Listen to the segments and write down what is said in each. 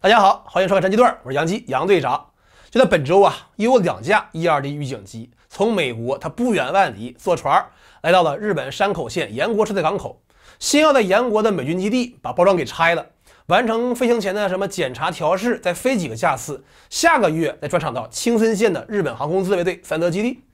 大家好，欢迎收看战机队，我是杨基杨队长。就在本周啊，又有两架 E-2D 预警机从美国它不远万里坐船来到了日本山口县岩国市的港口，先要在岩国的美军基地把包装给拆了，完成飞行前的什么检查调试，再飞几个架次，下个月再转场到青森县的日本航空自卫队三德基地。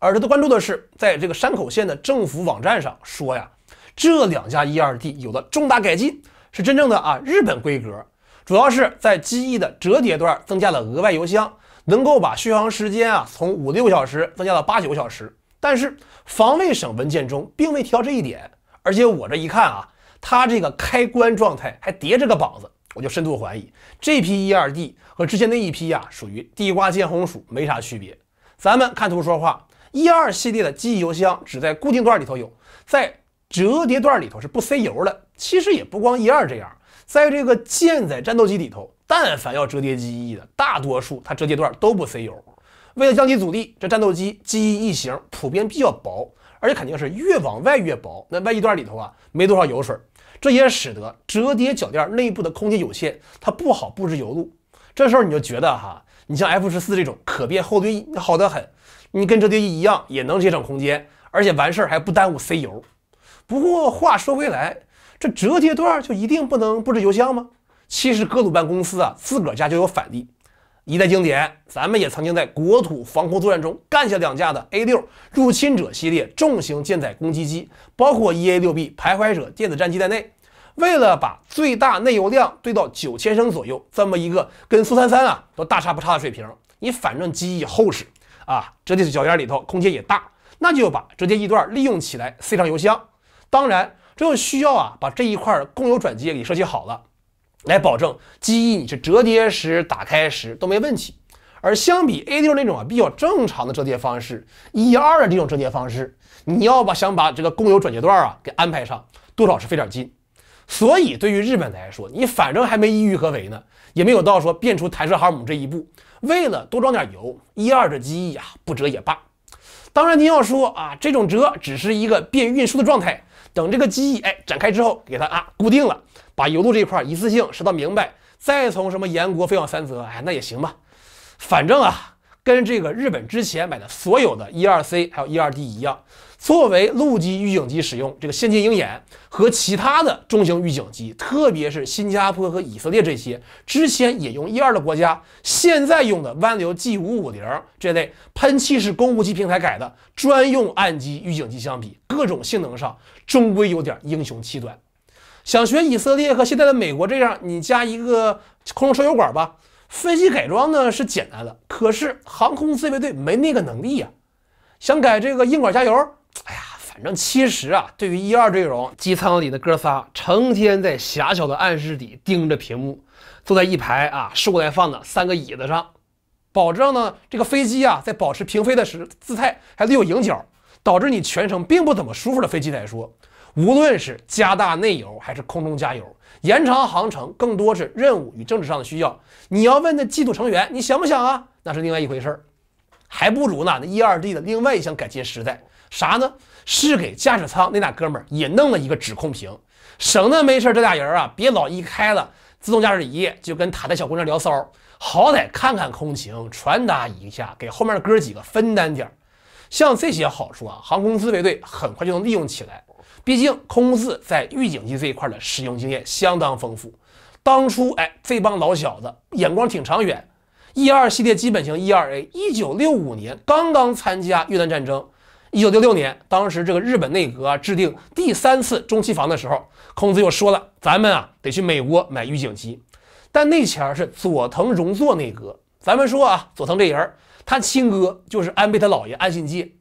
而值得关注的是，在这个山口县的政府网站上说呀，这两架 E-2D 有了重大改进，是真正的啊日本规格。主要是在机翼的折叠段增加了额外油箱，能够把续航时间啊从五六小时增加到八九小时。但是防卫省文件中并未提到这一点，而且我这一看啊，它这个开关状态还叠着个膀子，我就深度怀疑这批 E2D 和之前那一批呀属于地瓜见红薯，没啥区别。咱们看图说话，E2 系列的机翼油箱只在固定段里头有，在折叠段里头是不塞油的。其实也不光 E2 这样。在这个舰载战斗机里头，但凡要折叠机翼的，大多数它折叠段都不塞油。为了降低阻力，这战斗机机翼翼型普遍比较薄，而且肯定是越往外越薄。那外翼段里头啊，没多少油水，这也使得折叠脚垫内部的空间有限，它不好布置油路。这时候你就觉得哈，你像 F 十四这种可变后盾翼好得很，你跟折叠翼一样也能节省空间，而且完事儿还不耽误塞油。不过话说回来。这折叠段就一定不能布置油箱吗？其实格鲁办公司啊，自个儿家就有反例。一代经典，咱们也曾经在国土防空作战中干下两架的 A 六入侵者系列重型舰载攻击机，包括 EA 六 B 徘徊者电子战机在内。为了把最大内油量堆到九千升左右，这么一个跟苏三三啊都大差不差的水平，你反正机翼厚实啊，折叠的脚垫里头空间也大，那就把折叠翼段利用起来，塞上油箱。当然。这就需要啊，把这一块供油转接给设计好了，来保证机翼你是折叠时、打开时都没问题。而相比 A 六那种啊比较正常的折叠方式，E 二的这种折叠方式，你要把想把这个供油转接段啊给安排上，多少是费点劲。所以对于日本来说，你反正还没意欲何为呢，也没有到说变出弹射航母这一步，为了多装点油，E 二的机翼啊不折也罢。当然您要说啊，这种折只是一个便于运输的状态。等这个机翼哎展开之后，给它啊固定了，把油路这一块一次性拾到明白，再从什么沿国飞往三泽，哎那也行吧。反正啊，跟这个日本之前买的所有的 E2C 还有 E2D 一样，作为陆基预警机使用，这个先进鹰眼和其他的中型预警机，特别是新加坡和以色列这些之前也用一二的国家，现在用的湾流 G550 这类喷气式公务机平台改的专用岸基预警机相比，各种性能上。终归有点英雄气短，想学以色列和现在的美国这样，你加一个空中烧油管吧。飞机改装呢是简单的，可是航空自卫队没那个能力呀。想改这个硬管加油，哎呀，反正其实啊，对于一二这种机舱里的哥仨，成天在狭小的暗室底盯着屏幕，坐在一排啊竖过来放的三个椅子上，保证呢这个飞机啊在保持平飞的时姿态还得有迎角。导致你全程并不怎么舒服的飞机来说，无论是加大内油还是空中加油，延长航程更多是任务与政治上的需要。你要问那机组成员，你想不想啊？那是另外一回事儿，还不如呢那 e 二 d 的另外一项改进实在啥呢？是给驾驶舱那俩哥们儿也弄了一个指控屏，省得没事这俩人啊别老一开了自动驾驶仪就跟塔台小姑娘聊骚，好歹看看空情，传达一下，给后面的哥几个分担点儿。像这些好处啊，航空自卫队很快就能利用起来。毕竟空自在预警机这一块的使用经验相当丰富。当初哎，这帮老小子眼光挺长远。E 二系列基本型 E 二 A，一九六五年刚刚参加越南战争。一九六六年，当时这个日本内阁制定第三次中期防的时候，孔子又说了，咱们啊得去美国买预警机。但那前儿是佐藤荣作内阁。咱们说啊，佐藤这人。他亲哥就是安倍他姥爷安信介，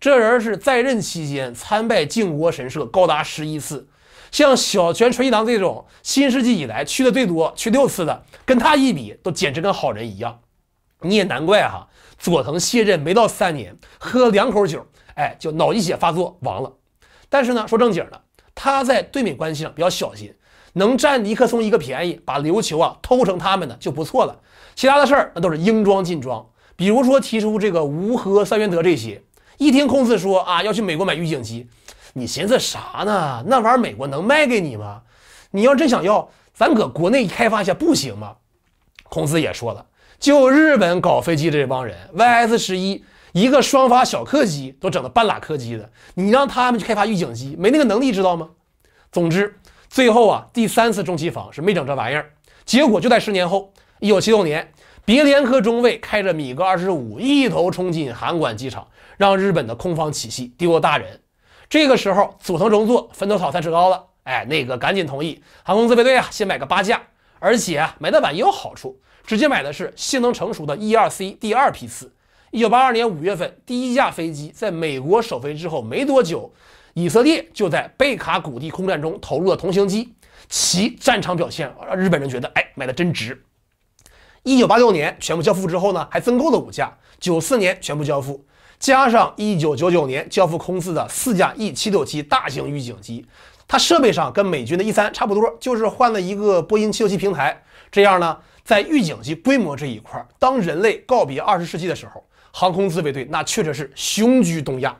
这人是在任期间参拜靖国神社高达十一次，像小泉纯一郎这种新世纪以来去的最多去六次的，跟他一比都简直跟好人一样。你也难怪哈，佐藤卸任没到三年，喝两口酒，哎，就脑溢血发作亡了。但是呢，说正经的，他在对美关系上比较小心，能占尼克松一个便宜，把琉球啊偷成他们的就不错了。其他的事儿那都是应装尽装。比如说提出这个无核三原则这些，一听空子说啊要去美国买预警机，你寻思啥呢？那玩意儿美国能卖给你吗？你要真想要，咱搁国内开发一下不行吗？孔子也说了，就日本搞飞机这帮人，YS 十一一个双发小客机都整的半拉客机的，你让他们去开发预警机，没那个能力，知道吗？总之，最后啊，第三次中期访是没整这玩意儿，结果就在十年后，一九七六年，别连科中尉开着米格二十五一头冲进函馆机场，让日本的空防体系丢了大人。这个时候，佐藤荣作分头草才知道了，哎，内阁赶紧同意航空自卫队啊，先买个八架，而且啊，买的晚也有好处，直接买的是性能成熟的 E-2C 第二批次。一九八二年五月份，第一架飞机在美国首飞之后没多久，以色列就在贝卡谷地空战中投入了同型机，其战场表现让日本人觉得，哎，买的真值。一九八六年全部交付之后呢，还增购了五架，九四年全部交付。加上一九九九年交付空自的四架 E 七六七大型预警机，它设备上跟美军的 E 三差不多，就是换了一个波音七六七平台。这样呢，在预警机规模这一块，当人类告别二十世纪的时候，航空自卫队那确实是雄居东亚。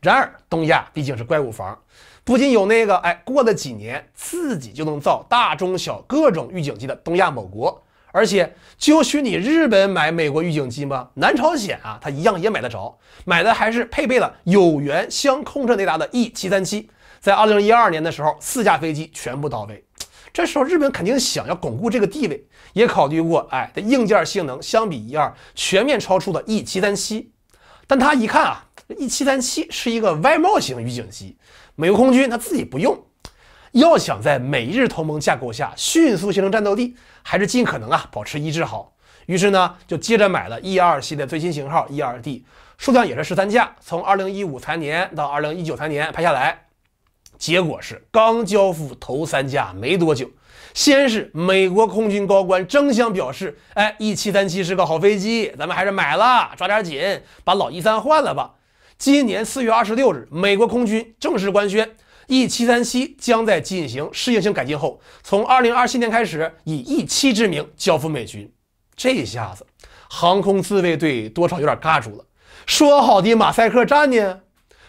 然而，东亚毕竟是怪物房，不仅有那个哎，过了几年自己就能造大中小各种预警机的东亚某国。而且，就许你日本买美国预警机吗？南朝鲜啊，它一样也买得着，买的还是配备了有源相控阵雷达的 E 七三七。在二零一二年的时候，四架飞机全部到位。这时候，日本肯定想要巩固这个地位，也考虑过，哎，的硬件性能相比一二全面超出的 E 七三七。但他一看啊，E 七三七是一个外贸型预警机，美国空军他自己不用。要想在美日同盟架构下迅速形成战斗力，还是尽可能啊保持一致好。于是呢，就接着买了 E 二系列最新型号 E 二 D，数量也是十三架，从二零一五财年到二零一九财年拍下来，结果是刚交付头三架没多久，先是美国空军高官争相表示：“哎，E 七三七是个好飞机，咱们还是买了，抓点紧，把老 E 三换了吧。”今年四月二十六日，美国空军正式官宣。E 七三七将在进行适应性改进后，从二零二七年开始以 E 七之名交付美军。这下子，航空自卫队多少有点尬住了。说好的马赛克战呢？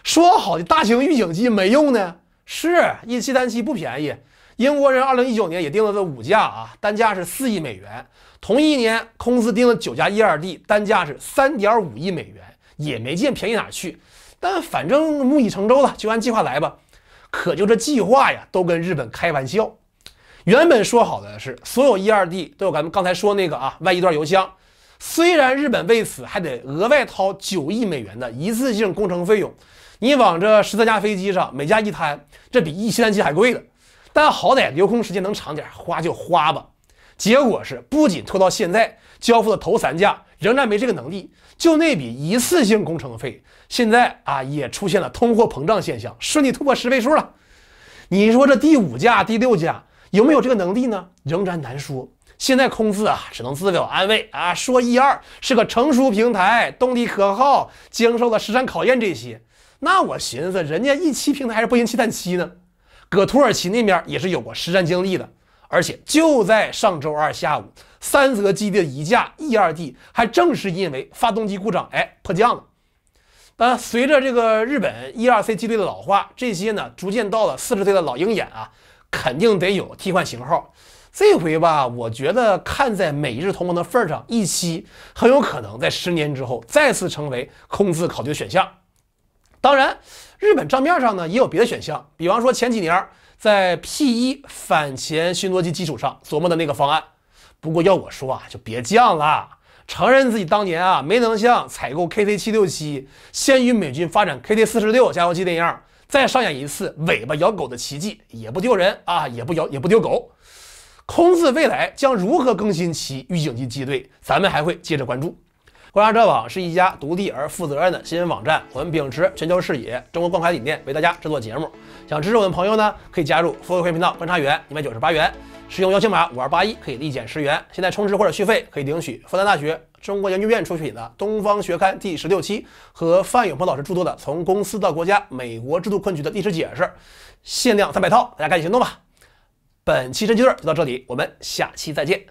说好的大型预警机没用呢？是一七三七不便宜，英国人二零一九年也订了这五架啊，单价是四亿美元。同一年，空司订了九架 E 二 D，单价是三点五亿美元，也没见便宜哪去。但反正木已成舟了，就按计划来吧。可就这计划呀，都跟日本开玩笑。原本说好的是所有 E 二 D 都有咱们刚才说那个啊外一段油箱，虽然日本为此还得额外掏九亿美元的一次性工程费用，你往这十三架飞机上每架一摊，这比一七三七还贵了。但好歹留空时间能长点，花就花吧。结果是不仅拖到现在，交付的头三架仍然没这个能力。就那笔一次性工程费，现在啊也出现了通货膨胀现象，顺利突破十位数了。你说这第五架、第六架有没有这个能力呢？仍然难说。现在空自啊只能自我安慰啊，说一二是个成熟平台，动力可靠，经受了实战考验这些。那我寻思，人家 E 七平台还是波音七三七呢，搁土耳其那边也是有过实战经历的。而且就在上周二下午，三泽基地的一架 E-2D 还正是因为发动机故障，哎，迫降了。但随着这个日本 E-2C 机队的老化，这些呢逐渐到了四十岁的老鹰眼啊，肯定得有替换型号。这回吧，我觉得看在美日同盟的份上，E7 很有可能在十年之后再次成为空自考虑的选项。当然，日本账面上呢也有别的选项，比方说前几年。在 P1 反潜巡逻机基础上琢磨的那个方案，不过要我说啊，就别犟了，承认自己当年啊没能像采购 KC767，先于美军发展 KT46 加油机那样，再上演一次尾巴咬狗的奇迹，也不丢人啊，也不咬也不丢狗。空自未来将如何更新其预警机机队，咱们还会接着关注。观察者网是一家独立而负责任的新闻网站，我们秉持全球视野、中国关怀理念，为大家制作节目。想支持我们的朋友呢，可以加入付费会频道观察员，一百九十八元，使用邀请码五二八一可以立减十元。现在充值或者续费可以领取复旦大学中国研究院出品的《东方学刊》第十六期和范永鹏老师著作的《从公司到国家：美国制度困局的历史解释》，限量三百套，大家赶紧行动吧！本期真机队就到这里，我们下期再见。